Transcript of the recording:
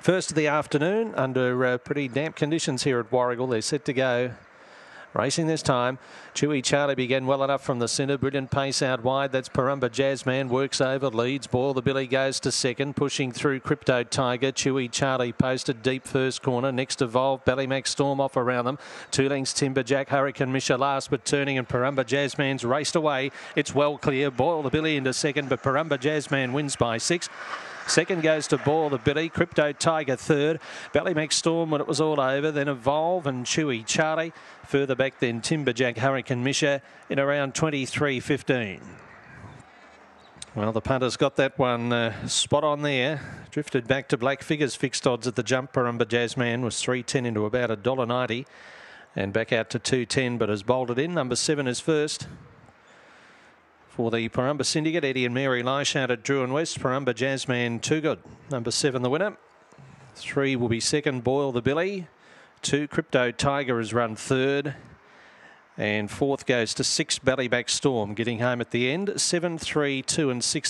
First of the afternoon under uh, pretty damp conditions here at Warragul. They're set to go. Racing this time. Chewy Charlie began well enough from the centre. Brilliant pace out wide. That's Parumba Jazzman. Works over, leads. Boil. The Billy goes to second. Pushing through Crypto Tiger. Chewy Charlie posted deep first corner. Next Evolve. Ballymac Storm off around them. Two lengths Timber Jack. Hurricane Misha last but turning and Parumba Jazzman's raced away. It's well clear. Boil the Billy into second but Parumba Jazzman wins by six. Second goes to Boil the Billy. Crypto Tiger third. Ballymac Storm when it was all over. Then Evolve and Chewy Charlie. Further back then Timberjack Hurricane Misha in around 23.15. Well, the punter's got that one uh, spot on there. Drifted back to black figures. Fixed odds at the jump. Parumba Jazzman was 310 into about $1.90 and back out to 210 but has bolted in. Number seven is first for the Parumba Syndicate. Eddie and Mary Leish at Drouin West. Parumba Jazzman, too good. Number seven, the winner. Three will be second, Boil the Billy. Two, Crypto Tiger has run third. And fourth goes to six, Ballymac Storm, getting home at the end. Seven, three, two, and six.